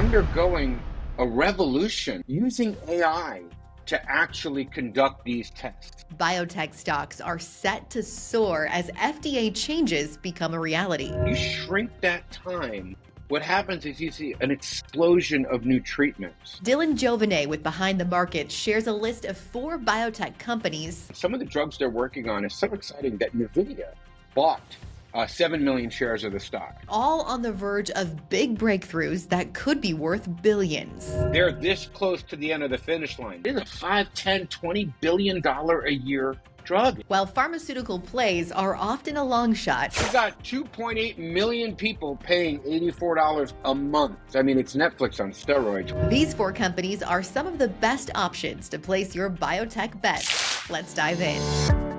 undergoing a revolution using AI to actually conduct these tests. Biotech stocks are set to soar as FDA changes become a reality. You shrink that time what happens is you see an explosion of new treatments. Dylan Jovine with Behind the Market shares a list of four biotech companies. Some of the drugs they're working on is so exciting that NVIDIA bought uh, 7 million shares of the stock. All on the verge of big breakthroughs that could be worth billions. They're this close to the end of the finish line. It's a 5, 10, 20 billion dollar a year drug. While pharmaceutical plays are often a long shot. You got 2.8 million people paying $84 a month. I mean, it's Netflix on steroids. These four companies are some of the best options to place your biotech bets. Let's dive in.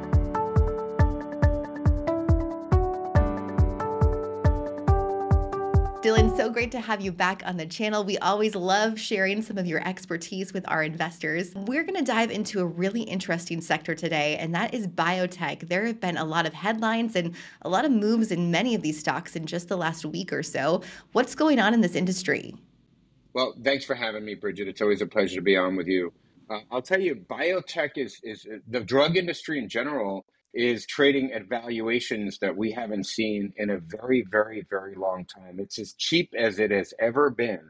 Great to have you back on the channel. We always love sharing some of your expertise with our investors. We're going to dive into a really interesting sector today, and that is biotech. There have been a lot of headlines and a lot of moves in many of these stocks in just the last week or so. What's going on in this industry? Well, thanks for having me, Bridget. It's always a pleasure to be on with you. Uh, I'll tell you, biotech is, is the drug industry in general is trading at valuations that we haven't seen in a very, very, very long time. It's as cheap as it has ever been.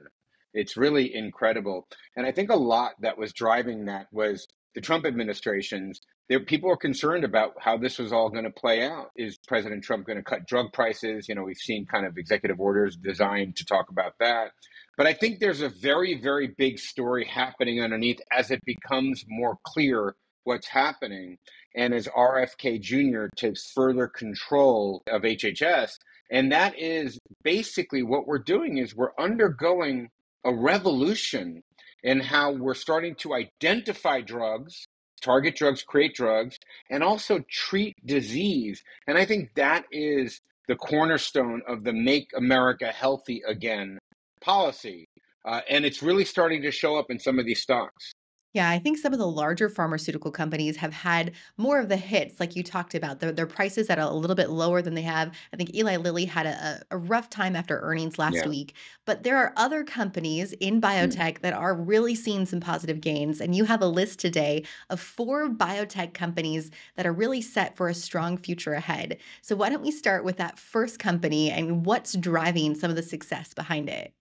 It's really incredible. And I think a lot that was driving that was the Trump administrations. There, people were concerned about how this was all going to play out. Is President Trump going to cut drug prices? You know, we've seen kind of executive orders designed to talk about that. But I think there's a very, very big story happening underneath as it becomes more clear what's happening and as RFK Jr. takes further control of HHS. And that is basically what we're doing is we're undergoing a revolution in how we're starting to identify drugs, target drugs, create drugs, and also treat disease. And I think that is the cornerstone of the Make America Healthy Again policy. Uh, and it's really starting to show up in some of these stocks. Yeah, I think some of the larger pharmaceutical companies have had more of the hits, like you talked about. Their, their prices at a, a little bit lower than they have. I think Eli Lilly had a, a rough time after earnings last Yeah. week. But there are other companies in Mm. biotech that are really seeing some positive gains. And you have a list today of four biotech companies that are really set for a strong future ahead. So why don't we start with that first company and what's driving some of the success behind it?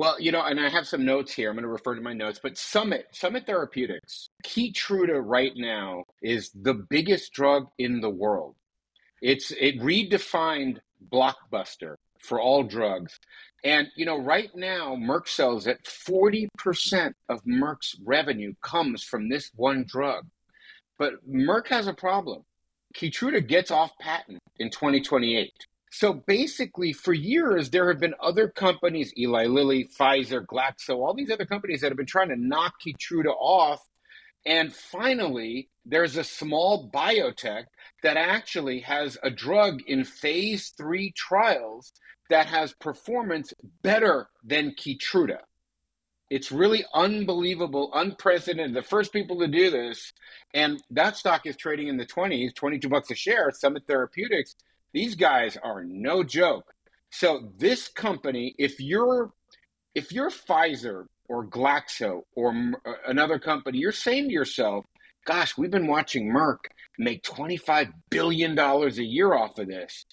Well, you know, and I have some notes here. I'm going to refer to my notes, but Summit, Summit Therapeutics, Keytruda right now is the biggest drug in the world. It's it redefined blockbuster for all drugs. And you know, right now Merck sells that 40% of Merck's revenue comes from this one drug. But Merck has a problem. Keytruda gets off patent in 2028. So basically, for years, there have been other companies, Eli Lilly, Pfizer, Glaxo, all these other companies that have been trying to knock Keytruda off. And finally, there's a small biotech that actually has a drug in phase three trials that has performance better than Keytruda. It's really unbelievable, unprecedented. The first people to do this, and that stock is trading in the 20s, 22 bucks a share, Summit Therapeutics. These guys are no joke. So this company, if you're if you're Pfizer or Glaxo or uh, another company, you're saying to yourself, "Gosh, we've been watching Merck make 25 billion dollars a year off of this.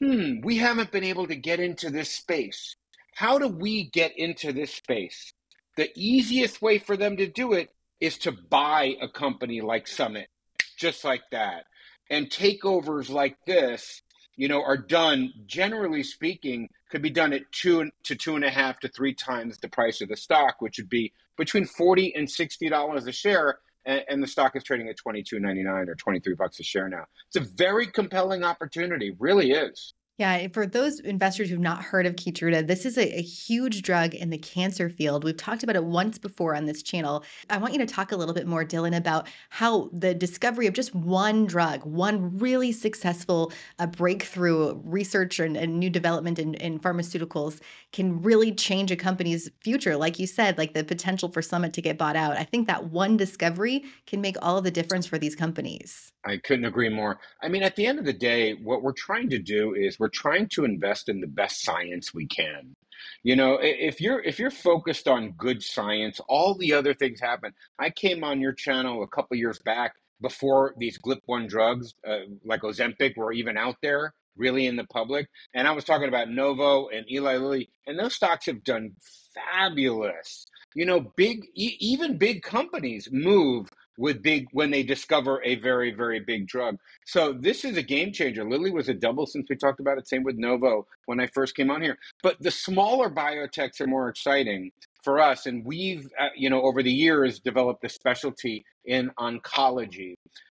Hmm, we haven't been able to get into this space. How do we get into this space? The easiest way for them to do it is to buy a company like Summit, just like that. And takeovers like this, you know, are done, generally speaking, could be done at two to two and a half to three times the price of the stock, which would be between 40 and $60 a share. And, and the stock is trading at twenty two ninety nine or 23 bucks a share now. It's a very compelling opportunity, really is. Yeah, for those investors who've not heard of Keytruda, this is a, a huge drug in the cancer field. We've talked about it once before on this channel. I want you to talk a little bit more, Dylan, about how the discovery of just one drug, one really successful uh, breakthrough research and, and new development in, in pharmaceuticals can really change a company's future. Like you said, like the potential for Summit to get bought out. I think that one discovery can make all the difference for these companies. I couldn't agree more. I mean, at the end of the day, what we're trying to do is we're trying to invest in the best science we can. You know, if you're if you're focused on good science, all the other things happen. I came on your channel a couple years back before these GLP-1 drugs uh, like Ozempic were even out there really in the public. And I was talking about Novo and Eli Lilly, and those stocks have done fabulous. You know, big, e- even big companies move with big when they discover a very, very big drug. So this is a game changer. Lilly was a double since we talked about it. Same with Novo when I first came on here. But the smaller biotechs are more exciting for us, and we've, uh, you know, over the years developed a specialty in oncology.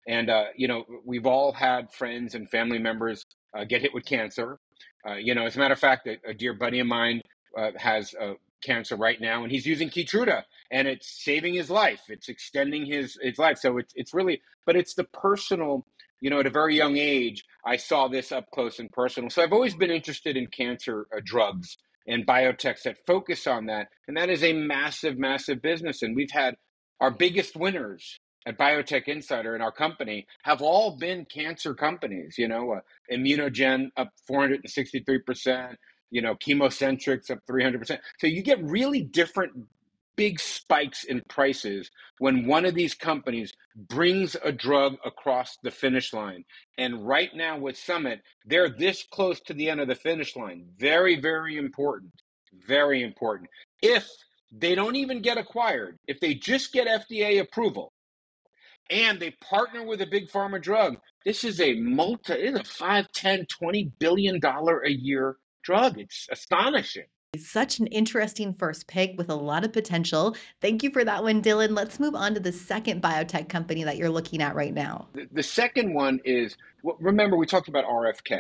And uh, you know, we've all had friends and family members uh, get hit with cancer. Uh, you know, as a matter of fact, a, a dear buddy of mine uh, has cancer right now, and he's using Keytruda, and it's saving his life. It's extending his his life. So it's it's really, but it's the personal. You know, at a very young age, I saw this up close and personal. So I've always been interested in cancer uh, drugs and biotechs that focus on that, and that is a massive, massive business. And we've had our biggest winners at Biotech Insider and our company have all been cancer companies. You know, uh, Immunogen up 463%, you know, ChemoCentryx up 300%. So you get really different big spikes in prices when one of these companies brings a drug across the finish line. And right now with Summit, they're this close to the end of the finish line. Very, very important. Very important. If they don't even get acquired, if they just get FDA approval, and they partner with a big pharma drug. This is a multi, it's a 5, 10, 20 billion dollar a year drug. It's astonishing. It's such an interesting first pick with a lot of potential. Thank you for that one, Dylan. Let's move on to the second biotech company that you're looking at right now. The, the second one is remember, we talked about RFK,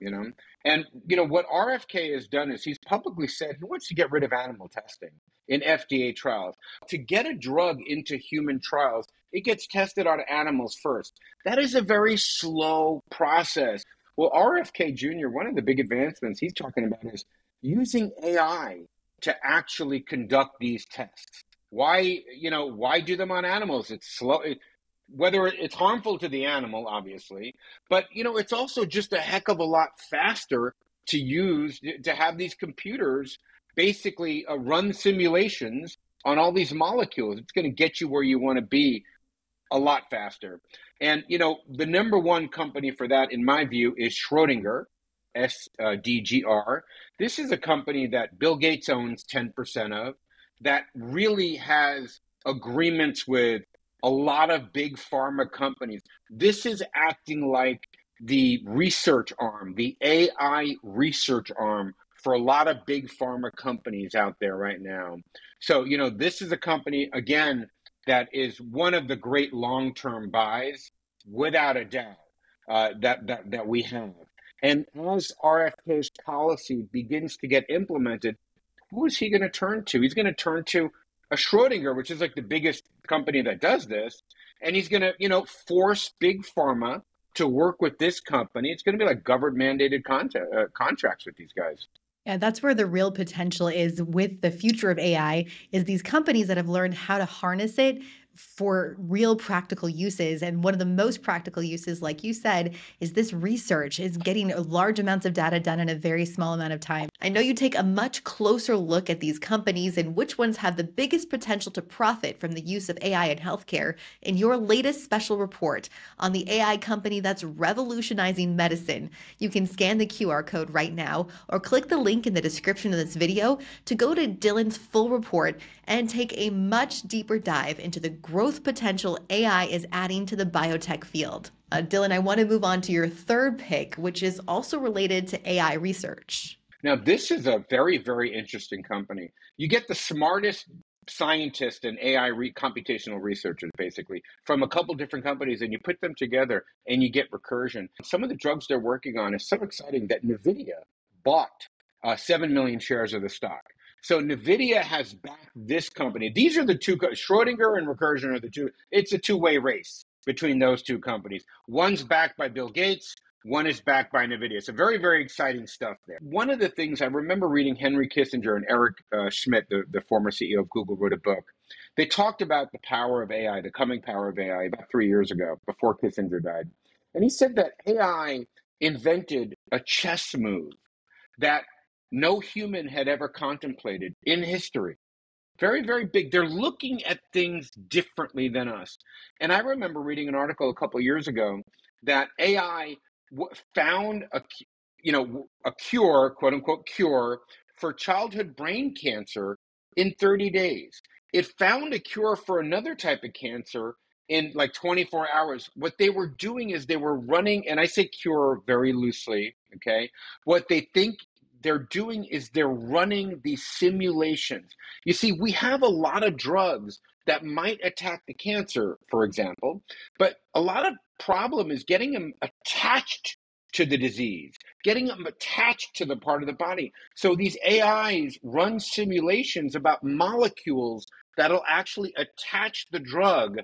you know, and you know what RFK has done is he's publicly said he wants to get rid of animal testing in FDA trials. To get a drug into human trials, it gets tested on animals first. That is a very slow process. Well, RFK Jr., one of the big advancements he's talking about is using AI to actually conduct these tests. Why, you know, why do them on animals? It's slow. It, whether it's harmful to the animal, obviously, but you know, it's also just a heck of a lot faster to use to have these computers basically uh, run simulations on all these molecules. It's going to get you where you want to be a lot faster. And, you know, the number one company for that, in my view, is Schrodinger, S uh, D G R. This is a company that Bill Gates owns 10% of, that really has agreements with a lot of big pharma companies. This is acting like the research arm, the AI research arm for a lot of big pharma companies out there right now. So, you know, this is a company, again, that is one of the great long term buys, without a doubt, uh, that, that, that we have. And as RFK's policy begins to get implemented, who is he going to turn to? He's going to turn to a Schrodinger, which is like the biggest company that does this, and he's going to, you know, force big pharma to work with this company. It's going to be like government mandated uh, contracts with these guys. Yeah, that's where the real potential is with the future of AI is these companies that have learned how to harness it for real practical uses. And one of the most practical uses, like you said, is this research, is getting large amounts of data done in a very small amount of time. I know you take a much closer look at these companies and which ones have the biggest potential to profit from the use of AI in healthcare in your latest special report on the AI company that's revolutionizing medicine. You can scan the QR code right now or click the link in the description of this video to go to Dylan's full report and take a much deeper dive into the growth potential AI is adding to the biotech field. Uh, Dylan, I want to move on to your third pick, which is also related to AI research. Now, this is a very, very interesting company. You get the smartest scientists and AI re- computational researchers, basically, from a couple different companies, and you put them together and you get Recursion. Some of the drugs they're working on is so exciting that NVIDIA bought uh, 7 million shares of the stock. So NVIDIA has backed this company. These are the two, Schrodinger and Recursion are the two. It's a two way race between those two companies. One's backed by Bill Gates, one is backed by NVIDIA. So very, very exciting stuff there. One of the things I remember reading Henry Kissinger and Eric uh, Schmidt, the, the former CEO of Google, wrote a book. They talked about the power of AI, the coming power of AI, about three years ago, before Kissinger died. And he said that AI invented a chess move that no human had ever contemplated in history. Very, very big. They're looking at things differently than us. And I remember reading an article a couple years ago that AI found a you know a cure, quote unquote cure for childhood brain cancer in 30 days. It found a cure for another type of cancer in like 24 hours. What they were doing is they were running, and I say cure very loosely, okay? What they think they're doing is they're running these simulations. You see, we have a lot of drugs that might attack the cancer, for example, but a lot of problem is getting them attached to the disease, getting them attached to the part of the body. So these AIs run simulations about molecules that'll actually attach the drug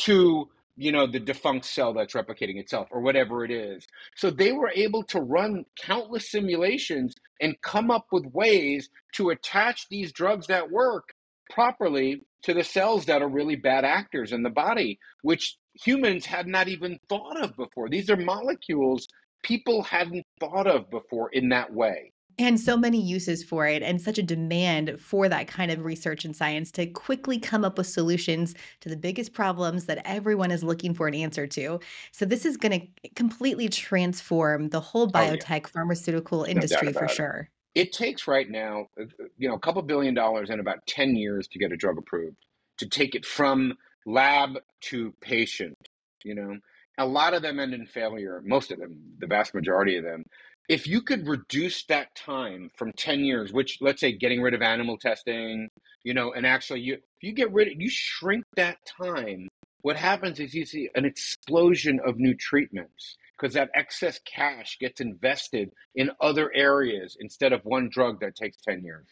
to you know the defunct cell that's replicating itself or whatever it is. So they were able to run countless simulations and come up with ways to attach these drugs that work properly to the cells that are really bad actors in the body which humans had not even thought of before. These are molecules people hadn't thought of before in that way and so many uses for it and such a demand for that kind of research and science to quickly come up with solutions to the biggest problems that everyone is looking for an answer to so this is going to completely transform the whole biotech oh, yeah. pharmaceutical industry no for sure it. it takes right now uh, uh, you know a couple billion dollars in about 10 years to get a drug approved to take it from lab to patient you know a lot of them end in failure most of them the vast majority of them if you could reduce that time from 10 years which let's say getting rid of animal testing you know and actually you you get rid of you shrink that time what happens is you see an explosion of new treatments because that excess cash gets invested in other areas instead of one drug that takes 10 years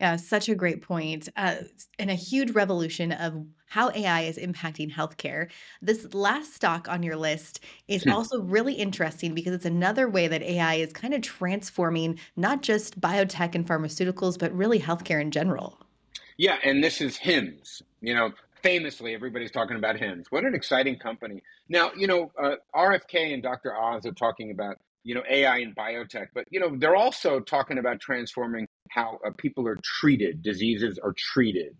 yeah, such a great point. Uh, and a huge revolution of how AI is impacting healthcare. This last stock on your list is hmm. also really interesting because it's another way that AI is kind of transforming not just biotech and pharmaceuticals, but really healthcare in general. Yeah, and this is HIMS. You know, famously, everybody's talking about HIMS. What an exciting company. Now, you know, uh, RFK and Dr. Oz are talking about you know AI and biotech, but you know they're also talking about transforming how uh, people are treated, diseases are treated.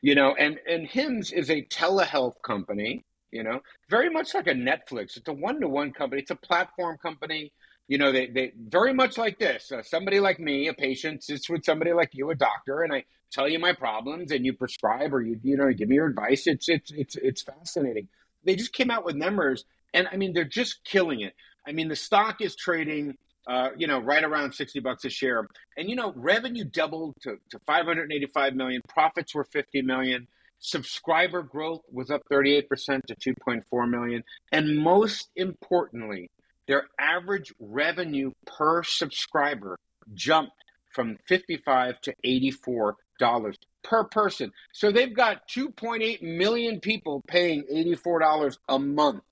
You know, and and HIMS is a telehealth company. You know, very much like a Netflix. It's a one to one company. It's a platform company. You know, they they very much like this. Uh, somebody like me, a patient, sits with somebody like you, a doctor, and I tell you my problems, and you prescribe or you you know give me your advice. It's it's it's it's fascinating. They just came out with numbers, and I mean they're just killing it. I mean, the stock is trading, uh, you know, right around 60 bucks a share. And, you know, revenue doubled to, to 585 million, profits were 50 million. Subscriber growth was up 38% to 2.4 million. And most importantly, their average revenue per subscriber jumped from 55 to 84 dollars per person. So they've got 2.8 million people paying $84 a month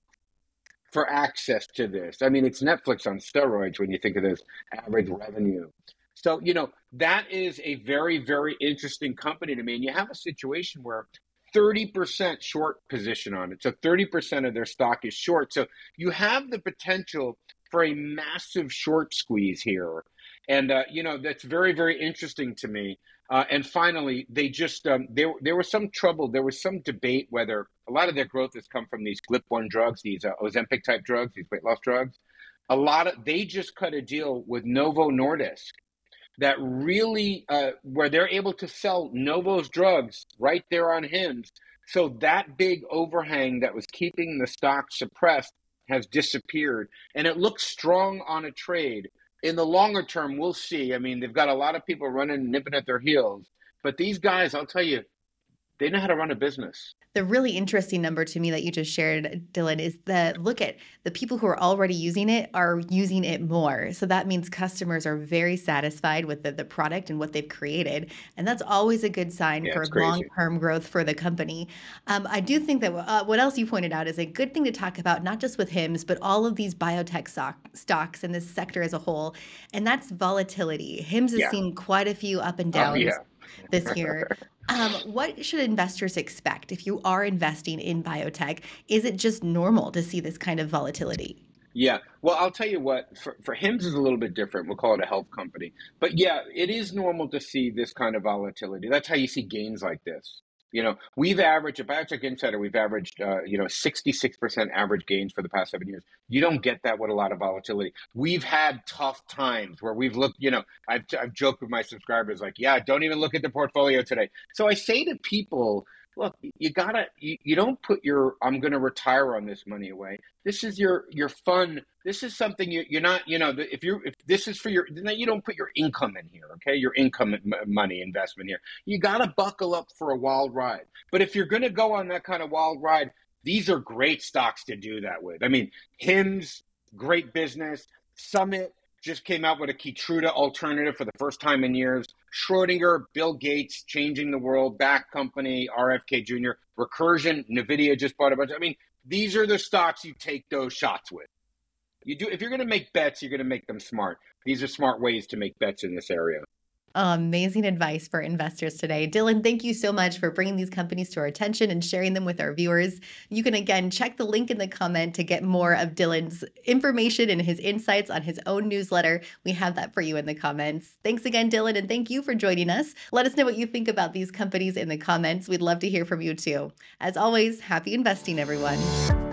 for access to this. I mean, it's Netflix on steroids when you think of this average revenue. So, you know, that is a very, very interesting company to me. And you have a situation where 30% short position on it. So 30% of their stock is short. So you have the potential for a massive short squeeze here. And, uh, you know, that's very, very interesting to me. Uh, and finally, they just um, there there was some trouble. There was some debate whether a lot of their growth has come from these GLP-1 drugs, these uh, Ozempic type drugs, these weight loss drugs. A lot of they just cut a deal with Novo Nordisk that really uh, where they're able to sell Novo's drugs right there on HIMS. So that big overhang that was keeping the stock suppressed has disappeared, and it looks strong on a trade in the longer term, we'll see. I mean, they've got a lot of people running, nipping at their heels. But these guys, I'll tell you, they know how to run a business. The really interesting number to me that you just shared, Dylan, is that look at the people who are already using it are using it more. So that means customers are very satisfied with the, the product and what they've created. And that's always a good sign yeah, for long term growth for the company. Um, I do think that uh, what else you pointed out is a good thing to talk about, not just with HIMS, but all of these biotech stock, stocks in this sector as a whole. And that's volatility. HIMS has yeah. seen quite a few up and oh, downs. yeah this year. Um, what should investors expect if you are investing in biotech? Is it just normal to see this kind of volatility? Yeah. Well, I'll tell you what, for, for Hims is a little bit different. We'll call it a health company. But yeah, it is normal to see this kind of volatility. That's how you see gains like this. You know, we've averaged, at Biotech Insider, we've averaged, uh, you know, 66% average gains for the past seven years. You don't get that with a lot of volatility. We've had tough times where we've looked, you know, I've, I've joked with my subscribers like, yeah, don't even look at the portfolio today. So I say to people, look, you gotta, you, you don't put your, I'm going to retire on this money away. This is your, your fun. This is something you, you're not, you know, if you, if this is for your, then you don't put your income in here. Okay. Your income money investment here. You got to buckle up for a wild ride. But if you're going to go on that kind of wild ride, these are great stocks to do that with. I mean, Hims, great business. Summit, just came out with a Keytruda alternative for the first time in years. Schrodinger, Bill Gates changing the world, back company, RFK Jr., Recursion, Nvidia just bought a bunch. I mean, these are the stocks you take those shots with. You do if you're going to make bets, you're going to make them smart. These are smart ways to make bets in this area. Amazing advice for investors today. Dylan, thank you so much for bringing these companies to our attention and sharing them with our viewers. You can again check the link in the comment to get more of Dylan's information and his insights on his own newsletter. We have that for you in the comments. Thanks again, Dylan, and thank you for joining us. Let us know what you think about these companies in the comments. We'd love to hear from you too. As always, happy investing, everyone.